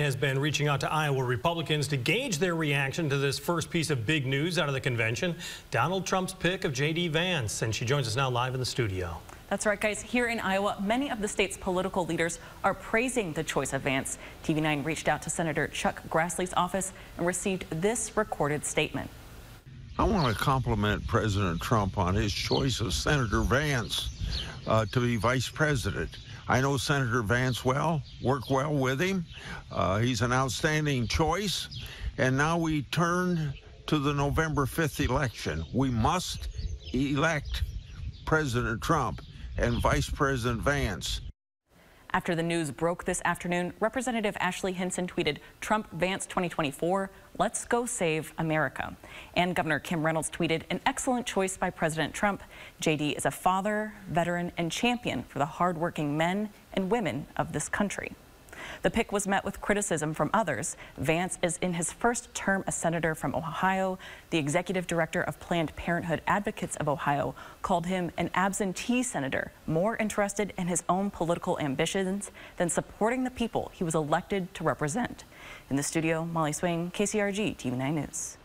has been reaching out to Iowa Republicans to gauge their reaction to this first piece of big news out of the convention, Donald Trump's pick of J.D. Vance. And she joins us now live in the studio. That's right, guys. Here in Iowa, many of the state's political leaders are praising the choice of Vance. TV9 reached out to Senator Chuck Grassley's office and received this recorded statement. I want to compliment President Trump on his choice of Senator Vance uh, to be vice president. I know Senator Vance well, work well with him. Uh, he's an outstanding choice. And now we turn to the November 5th election. We must elect President Trump and Vice President Vance. After the news broke this afternoon, Representative Ashley Hinson tweeted, Trump Vance 2024, let's go save America. And Governor Kim Reynolds tweeted, an excellent choice by President Trump. JD is a father, veteran, and champion for the hardworking men and women of this country. The pick was met with criticism from others. Vance is in his first term as senator from Ohio. The executive director of Planned Parenthood Advocates of Ohio called him an absentee senator, more interested in his own political ambitions than supporting the people he was elected to represent. In the studio, Molly Swing, KCRG TV9 News.